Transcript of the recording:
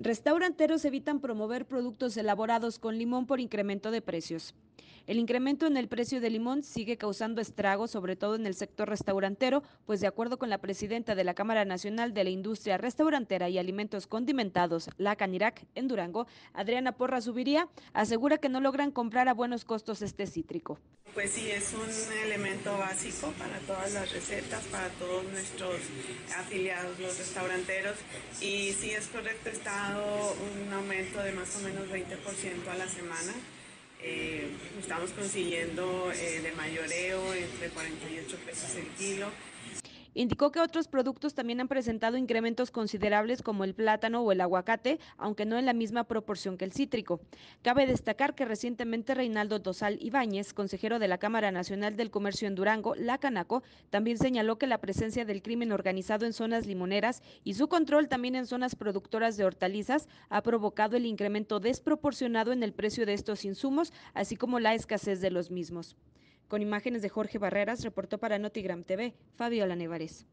Restauranteros evitan promover productos elaborados con limón por incremento de precios. El incremento en el precio del limón sigue causando estragos, sobre todo en el sector restaurantero, pues de acuerdo con la presidenta de la Cámara Nacional de la Industria Restaurantera y Alimentos Condimentados, la Canirac, en Durango, Adriana Porra Subiría, asegura que no logran comprar a buenos costos este cítrico. Pues sí, es un elemento básico para todas las recetas, para todos nuestros afiliados, los restauranteros, y sí es correcto, está un aumento de más o menos 20% a la semana. Eh, estamos consiguiendo eh, de mayoreo entre 48 pesos el kilo. Indicó que otros productos también han presentado incrementos considerables como el plátano o el aguacate, aunque no en la misma proporción que el cítrico. Cabe destacar que recientemente Reinaldo Dosal Ibáñez, consejero de la Cámara Nacional del Comercio en Durango, la Canaco, también señaló que la presencia del crimen organizado en zonas limoneras y su control también en zonas productoras de hortalizas ha provocado el incremento desproporcionado en el precio de estos insumos, así como la escasez de los mismos. Con imágenes de Jorge Barreras, reportó para Notigram TV, Fabiola Nevares.